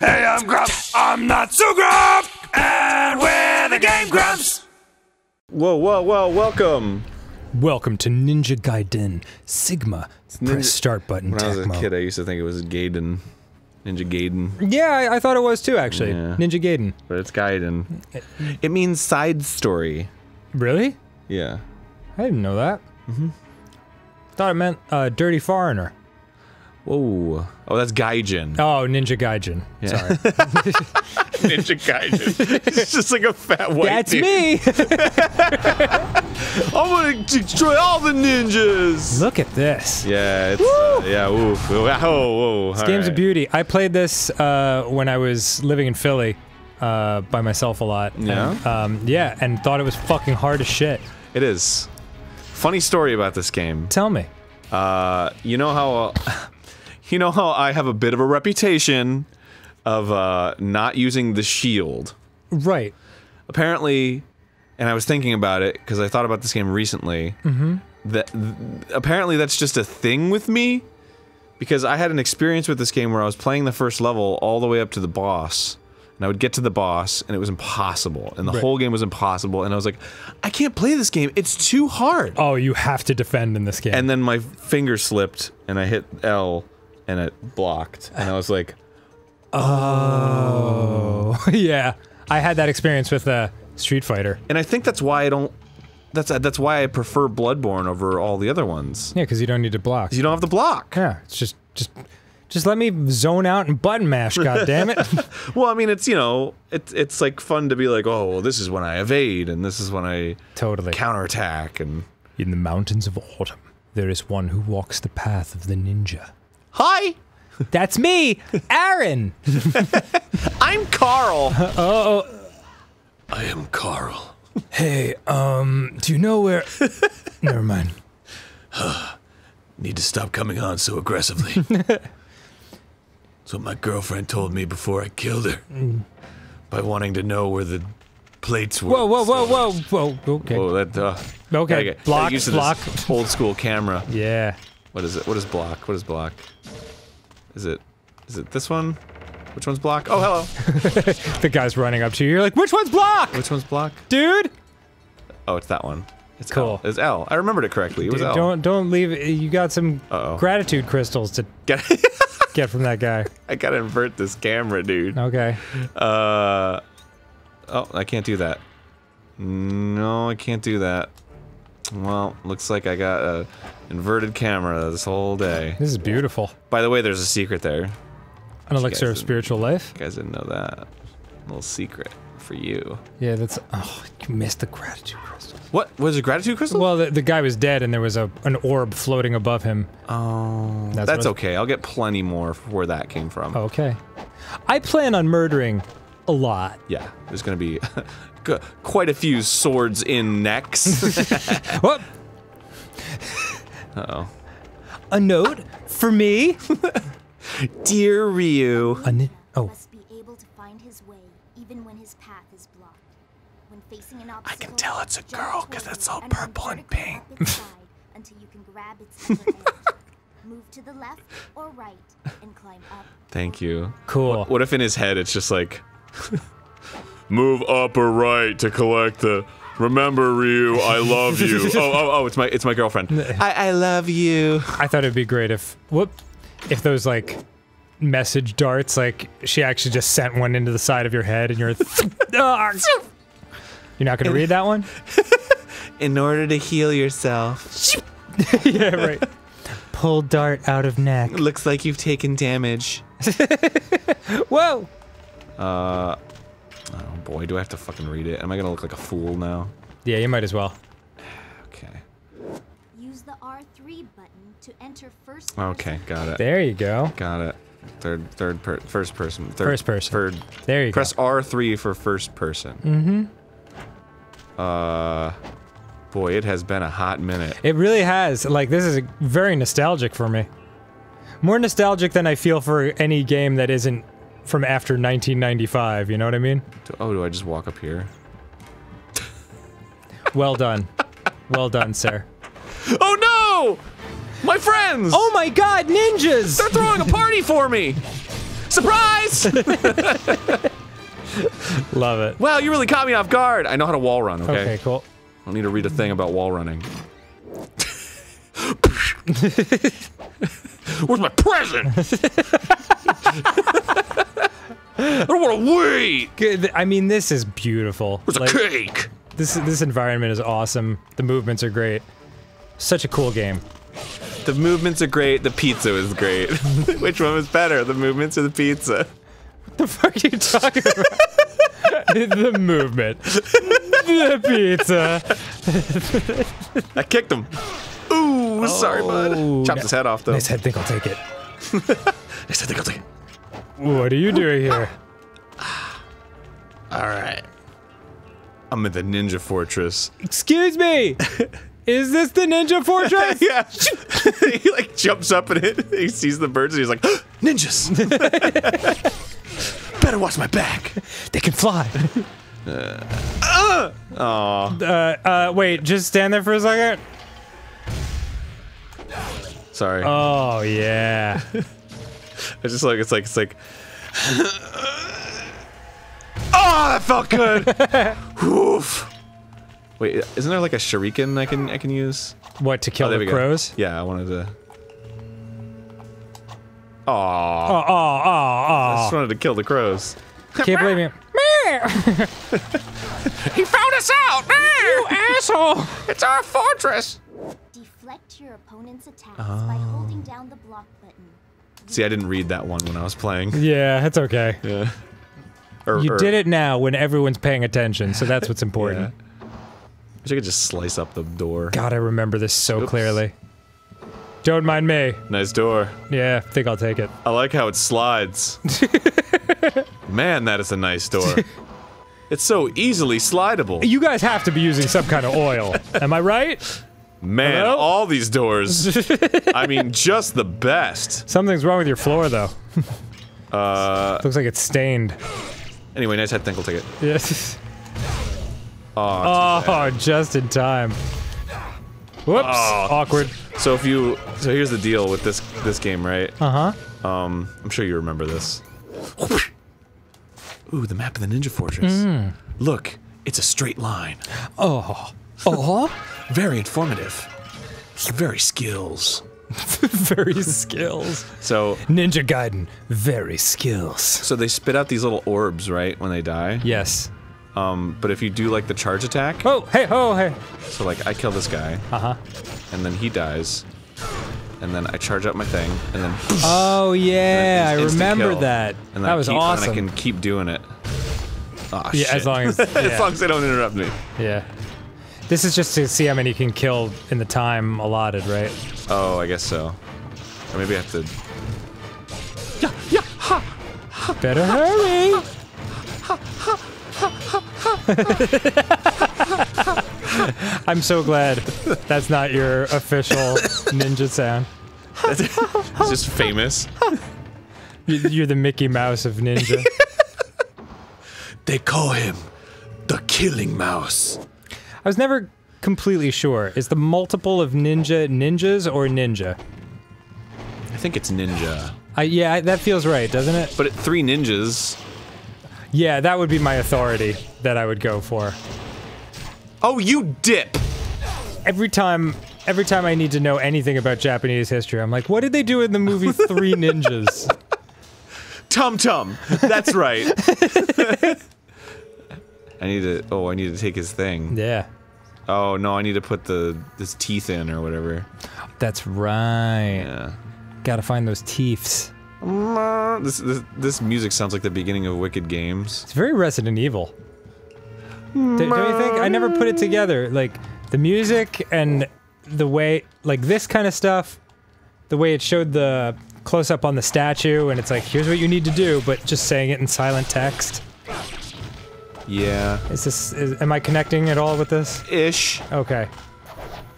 Hey, I'm Grump. I'm not so Grump. And we're the Game Grumps. Whoa, whoa, whoa, welcome! Welcome to Ninja Gaiden Sigma. Ninja- Press start button. When I was a Tecmo. kid, I used to think it was Gaiden. Ninja Gaiden. Yeah, I, I thought it was too, actually. Yeah. Ninja Gaiden. But it's Gaiden. It means side story. Really? Yeah. I didn't know that. Mm-hmm. Thought it meant uh, dirty foreigner. Whoa. Oh, that's Gaijin. Oh, Ninja Gaijin. Yeah. Sorry. Ninja Gaijin. it's just like a fat white That's dude. me! I'm gonna destroy all the ninjas! Look at this. Yeah, it's, uh, yeah, oof. Whoa, whoa. This game's a beauty. I played this uh, when I was living in Philly uh, by myself a lot. Yeah? And, um, yeah, and thought it was fucking hard as shit. It is. Funny story about this game. Tell me. Uh, you know how, you know how I have a bit of a reputation of uh, not using the shield. Right. Apparently, and I was thinking about it because I thought about this game recently. Mm-hmm. That th- apparently that's just a thing with me because I had an experience with this game where I was playing the first level all the way up to the boss. And I would get to the boss, and it was impossible. And the Right. whole game was impossible. And I was like, I can't play this game. It's too hard. Oh, you have to defend in this game. And then my finger slipped, and I hit L, and it blocked. And I was like, Oh, yeah. I had that experience with uh, Street Fighter. and I think that's why I don't. That's that's why I prefer Bloodborne over all the other ones. Yeah, because you don't need to block. You don't have the block. Yeah, it's just just just let me zone out and button mash. God damn it! Well, I mean, it's you know, it's it's like fun to be like, oh, well, this is when I evade, and this is when I totally. counterattack, and In the mountains of autumn, there is one who walks the path of the ninja. Hi, That's me, Arin. I'm Carl. Oh, I am Carl. hey, um, do you know where? Never mind. Need to stop coming on so aggressively. That's what my girlfriend told me before I killed her. By wanting to know where the plates were. Whoa, whoa, whoa, whoa, whoa. Okay. Whoa, that, uh, Okay, gotta get- block, gotta get used to block. Old school camera. Yeah. What is it? What is block? What is block? Is it, is it this one? Which one's block? Oh, hello. The guy's running up to you. You're like, which one's block, Which one's block? dude? Oh, it's that one. It's Cool. L. It's L. I remembered it correctly. It was Dude, L. don't don't leave. You got some Uh-oh. gratitude crystals to Get- get from that guy. I gotta invert this camera, dude. Okay. Uh. Oh, I can't do that. No, I can't do that. Well, looks like I got a inverted camera this whole day. This is beautiful. By the way, there's a secret there. An elixir of spiritual life. You guys didn't know that. little secret for you. Yeah, that's. Oh, you missed the gratitude crystal. What was it? Gratitude crystal? Well, the, the guy was dead, and there was a an orb floating above him. oh, That's that's, okay. I'll get plenty more for where that came from. Okay. I plan on murdering a lot. Yeah, there's gonna be quite a few swords in necks. What? Uh oh. A note for me? Dear Ryu. A ni- oh, must be able to find his way even when his path is blocked. When facing an I can tell it's a girl because it's all purple and pink. up its side until you can grab its. Move to the left or right and climb up. Thank you. cool. What if in his head it's just like move up or right to collect the remember Ryu, I love you. oh, oh, oh, it's my it's my girlfriend. I, I love you. I thought it'd be great if whoop, if those like message darts, like she actually just sent one into the side of your head, and you're. You're not gonna read that one? In order to heal yourself, yeah, right. Pull dart out of neck. looks like you've taken damage. Whoa! Uh boy, do I have to fucking read it? Am I gonna look like a fool now? Yeah, you might as well. Okay. Use the R3 button to enter first. person. Okay, got it. There you go. Got it. Third, third, per, first person. Third, First person. Third. There you Press go. Press R three for first person. Mm-hmm. Uh, boy, it has been a hot minute. It really has. Like this is very nostalgic for me. More nostalgic than I feel for any game that isn't from after 1995. You know what I mean? Oh, do I just walk up here? Well done. well done, sir. Oh no! My friends! Oh my God, ninjas! They're throwing a party for me! Surprise! Surprise! Love it. wow, you really caught me off guard. I know how to wall run. Okay. Okay, cool. I don't need to read a thing about wall running. Where's my present? I don't want to wait. Good. I mean, this is beautiful. Where's Like, a cake? this this environment is awesome. The movements are great. Such a cool game. The movements are great. The pizza is great. Which one was better, the movements or the pizza? What the fuck are you talking about? the movement. The pizza. I kicked him. Ooh, sorry, Oh, bud. Chopped ni- his head off, though. Nice head think I'll take it. I said, think "I'll take it." What are you doing here? All right. I'm in the ninja fortress. Excuse me. Is this the Ninja Fortress? yeah. he like jumps up in it. He sees the birds and he's like, ninjas. Better watch my back. They can fly. Aw. Uh, uh, wait, just stand there for a second. Sorry. Oh yeah. It's just like it's like it's like. oh, that felt good. Oof. Wait, isn't there like a shuriken I can I can use? What to kill Oh, there the we go. crows? Yeah, I wanted to. Aw. Oh, oh, I oh, just wanted to kill the crows. Can't believe it. He found us out! You asshole! It's our fortress! Deflect your opponent's attacks by ah. holding down the block button. See, I didn't read that one when I was playing. Yeah, it's okay. Yeah. Or, You or- did it now when everyone's paying attention, so that's what's Yeah. important. Wish I could just slice up the door. God, I remember this so Oops. clearly. Don't mind me. Nice door. Yeah, I think I'll take it. I like how it slides. Man, that is a nice door. It's so easily slidable. You guys have to be using some kind of oil. Am I right? Man, Hello? all these doors. I mean, just the best. Something's wrong with your floor, though. Uh, Looks like it's stained. anyway, nice head tinkle ticket. Yes. Oh, Oh, just in time. Whoops. Oh. Awkward. So if you, so here's the deal with this this game, right? Uh huh. Um, I'm sure you remember this. Ooh, the map of the Ninja Fortress. Mm. Look, it's a straight line. Oh. Oh. Very informative. Very skills. Very skills. So, Ninja Gaiden. Very skills. so they spit out these little orbs, right, when they die. Yes. Um, but if you do like the charge attack, Oh, hey, oh, hey. so like I kill this guy, Uh huh. and then he dies, and then I charge up my thing, and then Oh yeah, I remember kill. that. and That I was keep, awesome. And I can keep doing it. Oh, yeah, shit. as long as as long as they don't interrupt me. yeah. This is just to see how many you can kill in the time allotted, right? Oh, I guess so. Or maybe I have to. Yeah! Yeah! Ha! Better hurry. I'm so glad that's not your official ninja sound. It's just famous. You're the Mickey Mouse of ninja. They call him the Killing Mouse. I was never completely sure. Is the multiple of ninja ninjas or ninja? I think it's ninja. I, yeah, I- that feels right, doesn't it? But it, three ninjas. Yeah, that would be my authority that I would go for. Oh, you dip! Every time every time I need to know anything about Japanese history, I'm like, what did they do in the movie Three Ninjas? Tum Tum! That's right. I need to. Oh, I need to take his thing. yeah. Oh no, I need to put the his teeth in or whatever. That's right. Yeah. Gotta find those teeths. This, this this music sounds like the beginning of Wicked Games. It's very Resident Evil. D- don't you think? I never put it together. Like the music and the way, like this kind of stuff, the way it showed the close up on the statue, and it's like, here's what you need to do, but just saying it in silent text. Yeah. Is this? Is, am I connecting at all with this? Ish. Okay.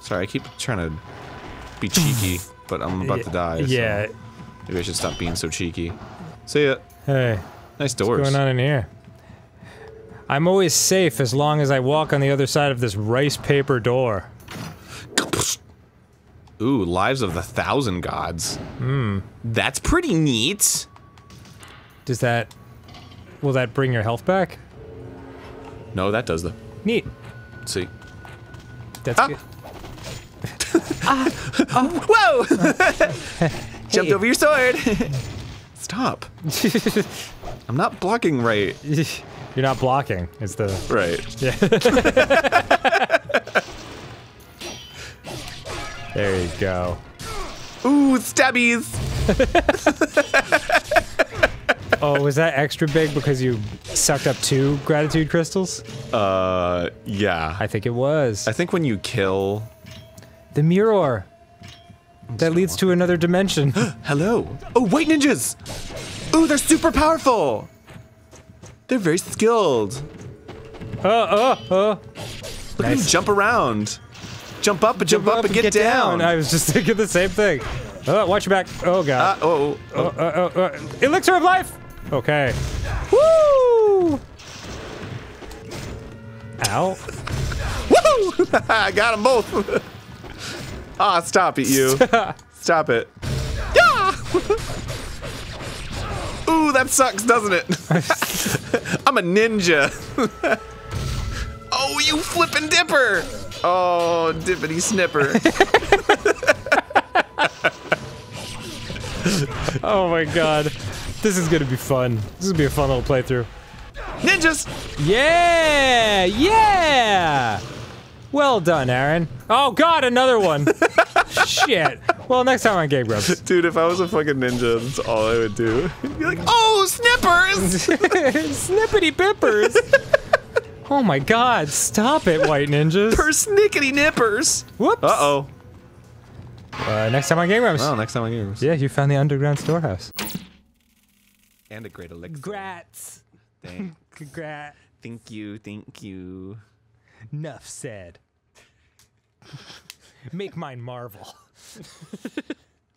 Sorry, I keep trying to be cheeky, but I'm about to die. so Yeah. maybe I should stop being so cheeky. See ya. Hey, Nice doors. what's going on in here? I'm always safe as long as I walk on the other side of this rice paper door. Ooh, Lives of the Thousand Gods. Hmm. That's pretty neat. Does that will that bring your health back? No, that does the. Neat. See. That's Ah. good. Whoa! Jumped Hey. over your sword. Stop. I'm not blocking right. You're not blocking. It's the Right. Yeah. there you go. Ooh, stabbies. Oh, was that extra big because you sucked up two gratitude crystals? Uh, yeah. I think it was. I think when you kill. The mirror. That leads to another dimension. Hello. Oh, white ninjas. Ooh, they're super powerful. They're very skilled. oh, oh, oh. Look at them jump around. Jump up and jump, up, and get, down. I was just thinking the same thing. Oh, watch your back. Oh, Uh, God. oh, oh, Uh, uh, uh, elixir of life! Okay. Woo! Ow. Woo! I got them both. Ah, stop it, you. stop it. Yeah! Ooh, that sucks, doesn't it? I'm a ninja. oh, you flippin' dipper. Oh, dippity snipper. Oh my god. This is gonna be fun. This is gonna be a fun little playthrough. Ninjas! Yeah! Yeah! Well done, Arin. Oh god, another one. Shit. Well, next time on Game Grumps. Dude, if I was a fucking ninja, that's all I would do. Be like, oh, snippers! Snippity pippers. Oh my god, stop it, white ninjas. Persnickety nippers! Whoops. Uh-oh. Uh, next time on Game Grumps. Well, next time on Game hear Yeah, you found the underground storehouse. And a great elixir. Congrats. Thank, Congrats. thank you, thank you. Enough said. Make mine marvel.